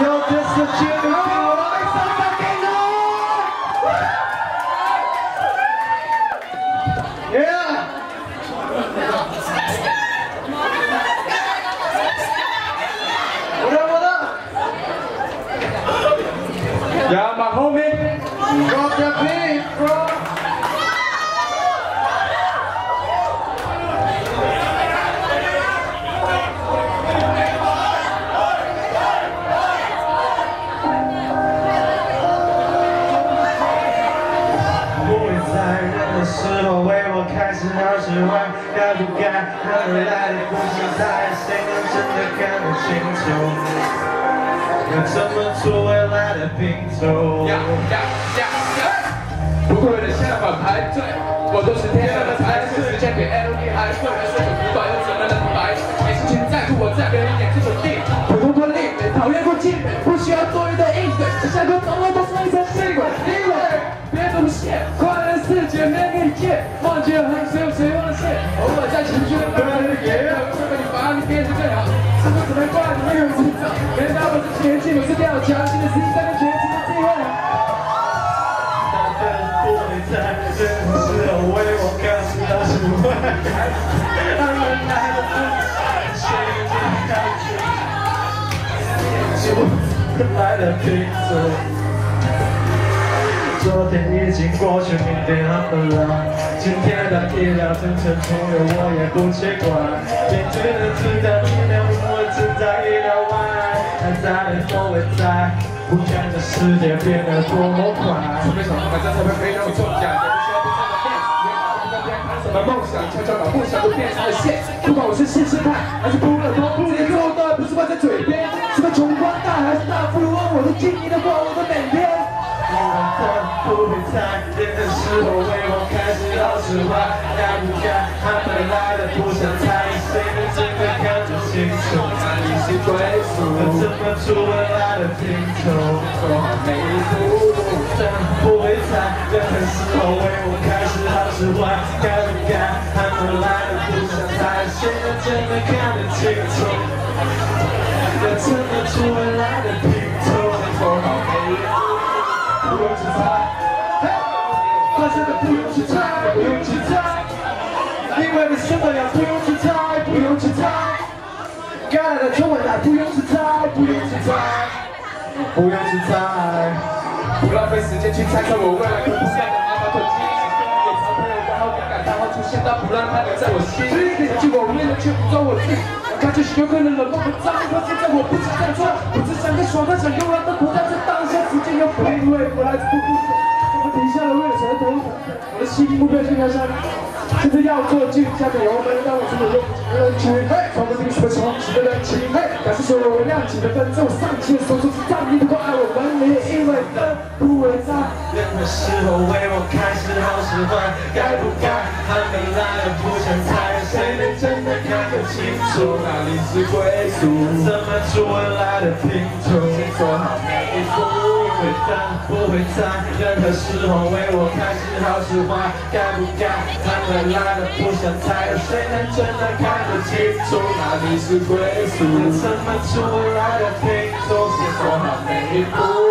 Yo, this is Jimmy. Yeah. My homie. Drop that beat, bro. 是否为我开始好释怀，该不该何未来的不想猜，谁能真的看得清楚？要怎么做未来的拼凑？不会的下反排队，我都是天姐妹给你借，忘记了谁有谁忘了谢，偶尔在情绪的边缘也有会被你把你变成更好，是不是只能怪你没有成长？原来我是前进，我是掉强，新的时代跟全新的机会。那份不会在任何时候为我告诉他是坏，他们来的不是谁能看清楚来的拼凑。昨天已经过去，明天还不来。今天的意料真成朋友，我也不奇怪。面对的自在，明天我只在意料外，还在都会在，不看这世界变得多么快。准备什么？反正才会没有中奖，也不需要不断的变。别在边看什么梦想，悄悄把梦想都变成了线。不管我是试试看，还是不乐观，这些做的不是挂在嘴边。什么穷光蛋还是大富翁，我都尽力的过我的每天。我的不会在任何时候为我开始好释怀，该不该还没来的不想猜，谁能真的看得清楚？哪里是归宿？怎么出未来的拼凑？做好每一步。真不会在任何时候为我开始好释怀，该不该还没来的不想猜，谁能真的看得清楚？要怎么出未来的拼凑？做好每一步。不用去猜，该来的总会来，不用去猜，不用去猜，不用去猜。不浪费时间去猜测我未来可不是的阿巴顿基因。隐藏朋友刚好勇敢，刚好出现，但不让他留在我心。这句我为了。却不做我自己，感觉是有可能冷漠和脏，可现在我不想再做，我只想更爽，更想悠然的活在当下，时间又不因为我来自不顾手，我停下了为了。谁的头疼，我的心目标就要下面。现在要做就加点油门，让我真的拥挤的人群，穿过这个水冲洗的人群，感受所有亮起的灯，在我上期的时候就是站立的关爱我们，你因为灯不会在。任何时候为我开始好释怀，该不该还没来的不想猜，谁能真的看得清楚？哪里是归宿？怎么出未来的拼凑？做好每一步。不会在，不会在任何时候为我开始好是坏，该不该还没来的不想猜，有谁能真的看得清楚？哪里是归宿？怎么出来的拼图？先做好每一步。